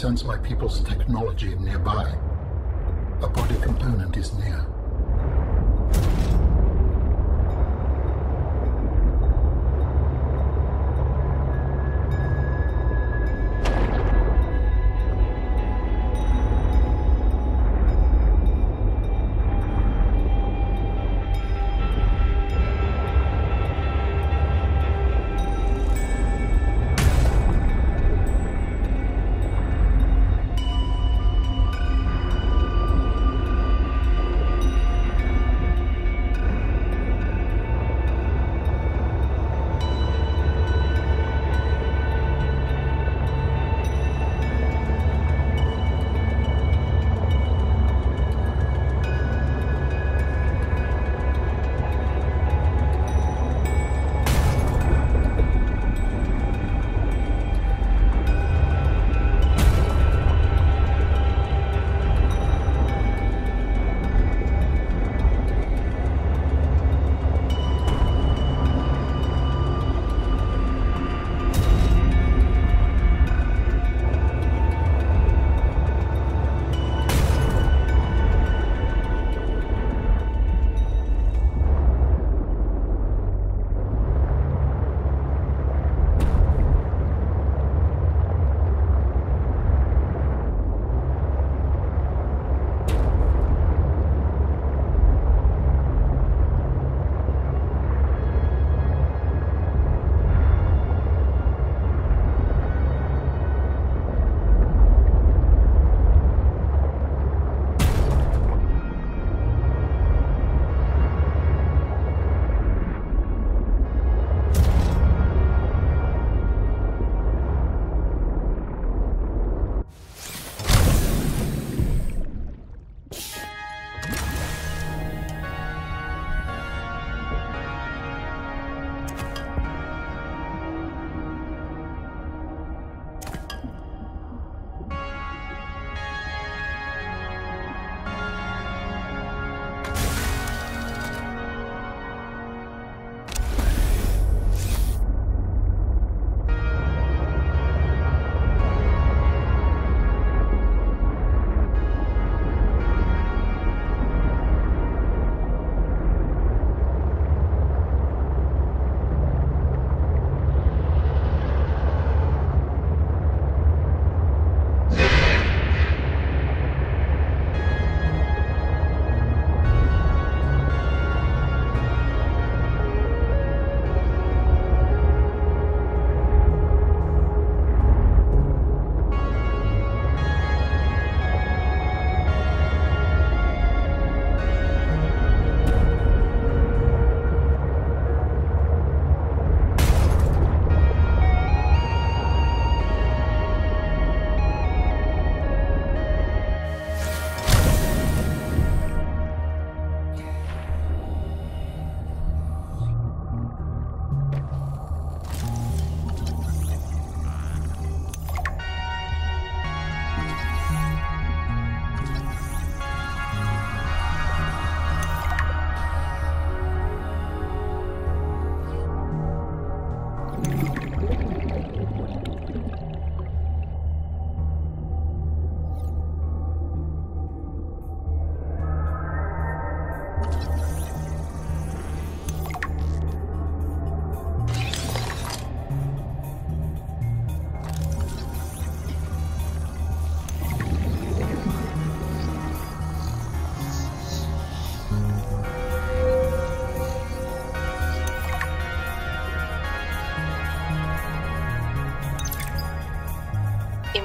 sense my people's technology nearby.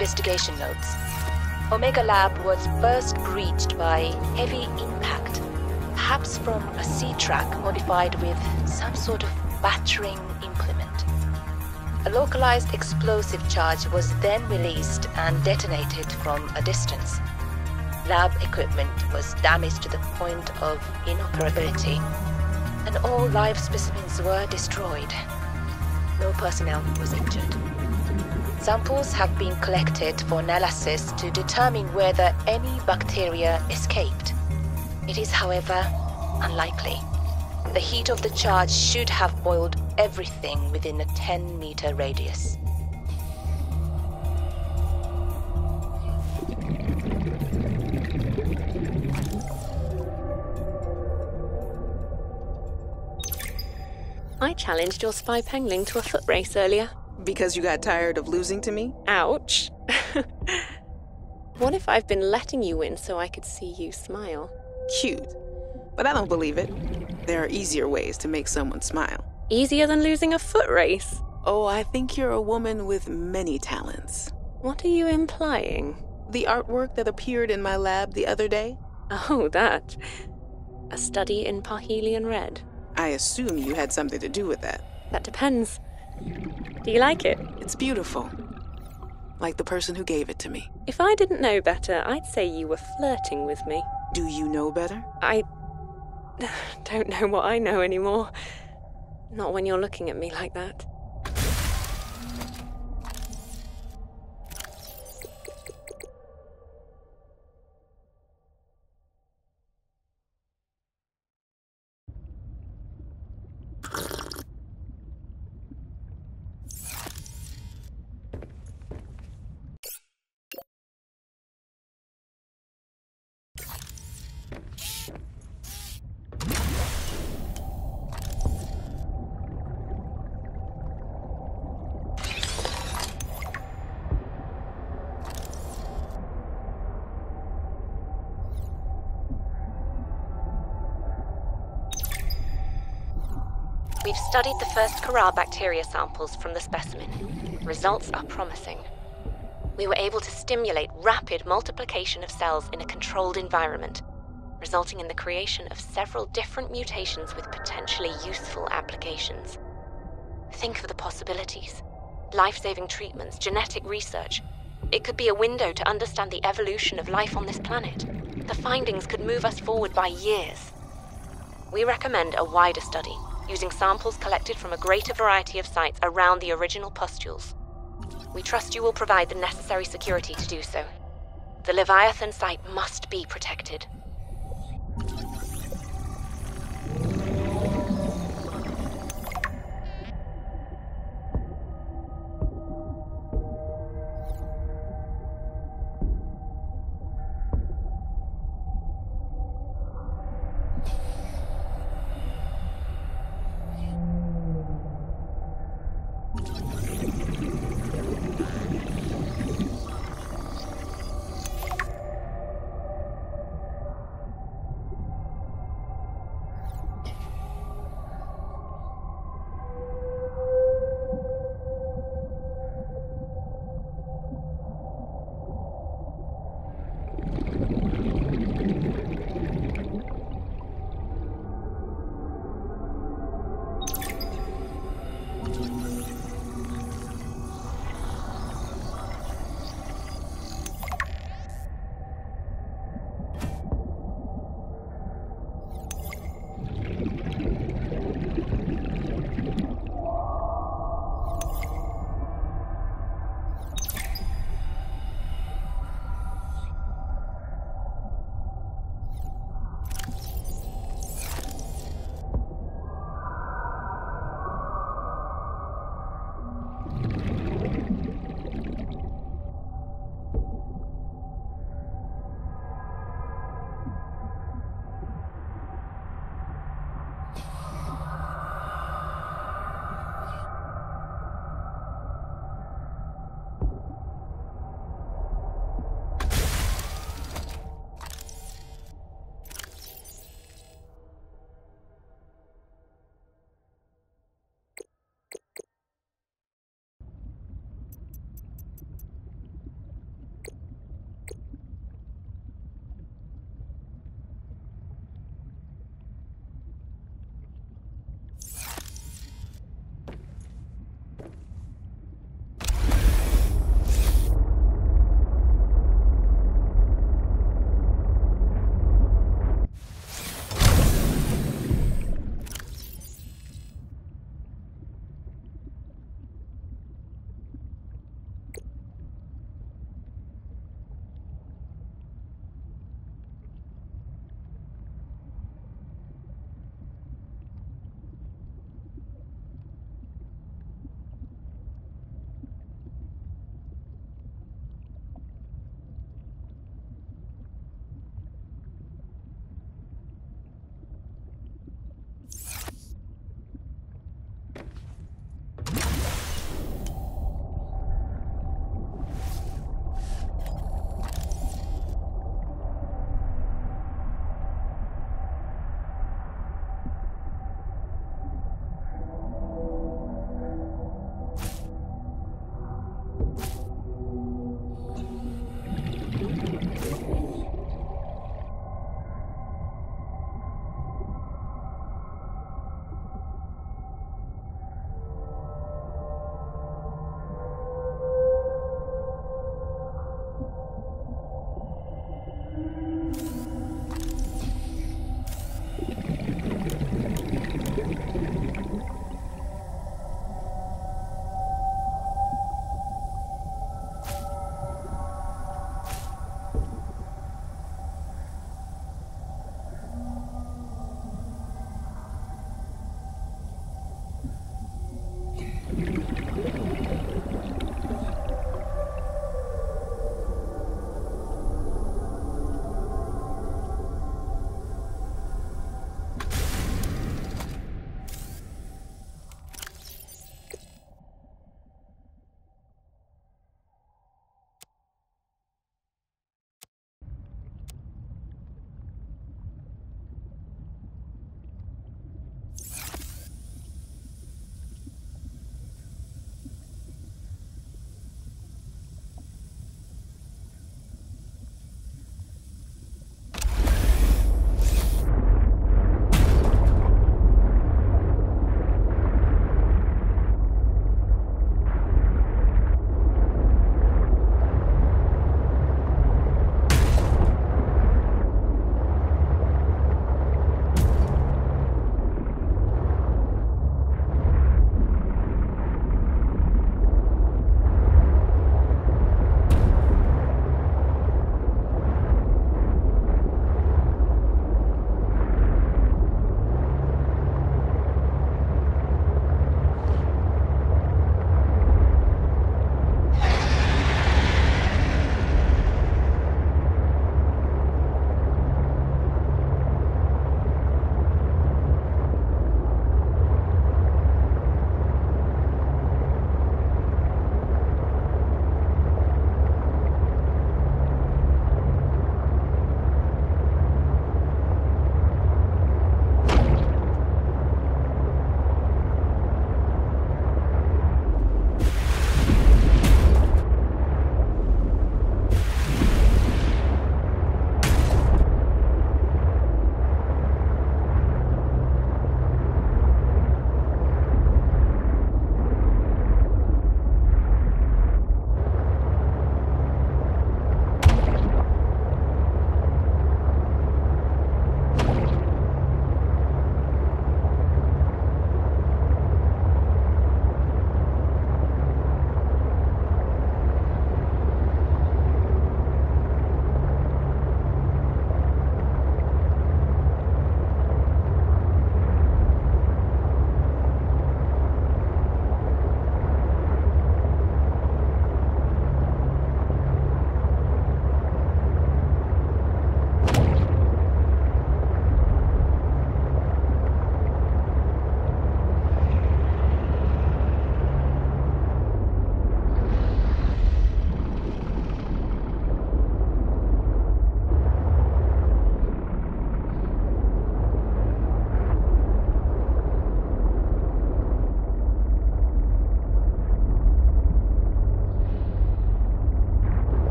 Investigation notes. Omega Lab was first breached by heavy impact, perhaps from a sea truck modified with some sort of battering implement. A localized explosive charge was then released and detonated from a distance. Lab equipment was damaged to the point of inoperability, and all live specimens were destroyed. No personnel was injured. Samples have been collected for analysis to determine whether any bacteria escaped. It is, however, unlikely. The heat of the charge should have boiled everything within a 10 meter radius. I challenged your spy pengling to a foot race earlier. Because you got tired of losing to me? Ouch. what if I've been letting you win so I could see you smile? Cute. But I don't believe it. There are easier ways to make someone smile. Easier than losing a foot race? Oh, I think you're a woman with many talents. What are you implying? The artwork that appeared in my lab the other day? Oh, that. A study in Parhelion Red. I assume you had something to do with that. That depends. Do you like it? It's beautiful. Like the person who gave it to me. If I didn't know better, I'd say you were flirting with me. Do you know better? I don't know what I know anymore. Not when you're looking at me like that. We've studied the first Kharaa bacteria samples from the specimen. Results are promising. We were able to stimulate rapid multiplication of cells in a controlled environment, resulting in the creation of several different mutations with potentially useful applications. Think of the possibilities life saving treatments, genetic research. It could be a window to understand the evolution of life on this planet. The findings could move us forward by years. We recommend a wider study, using samples collected from a greater variety of sites around the original pustules. We trust you will provide the necessary security to do so. The Leviathan site must be protected.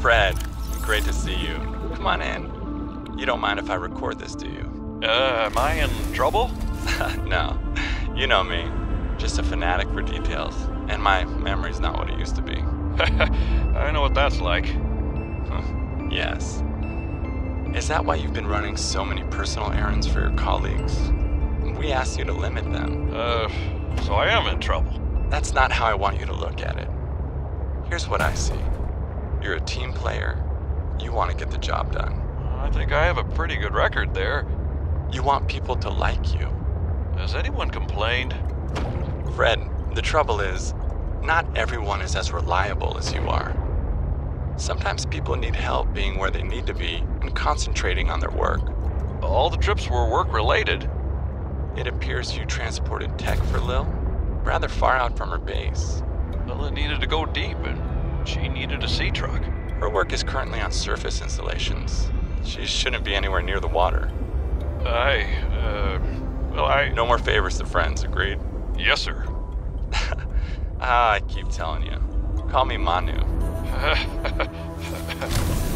Fred, great to see you. Come on in. You don't mind if I record this, do you? Uh, am I in trouble? no. You know me. Just a fanatic for details. And my memory's not what it used to be. I know what that's like. yes. Is that why you've been running so many personal errands for your colleagues? We asked you to limit them. Uh, so I am in trouble. That's not how I want you to look at it. Here's what I see you're a team player, you want to get the job done. I think I have a pretty good record there. You want people to like you. Has anyone complained? Fred, the trouble is, not everyone is as reliable as you are. Sometimes people need help being where they need to be and concentrating on their work. All the trips were work related. It appears you transported tech for Lil, rather far out from her base. Well, it needed to go deep, and she needed a sea truck. Her work is currently on surface installations. She shouldn't be anywhere near the water. I, uh, well, I. No more favors to friends, agreed? Yes, sir. ah, I keep telling you. Call me Manu.